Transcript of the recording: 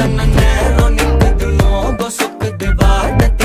ತನ್ನ ನೇರೋ ನಿಂತಿದ್ದು ನೋಗೋ ಸುಖ ದಿವಾಡತ